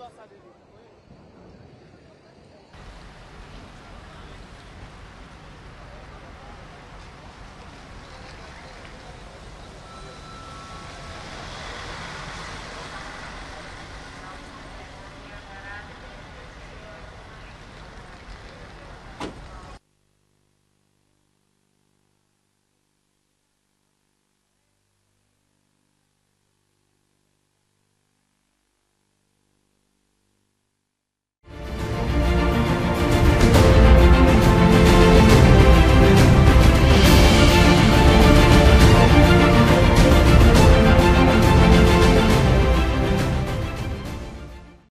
do assado.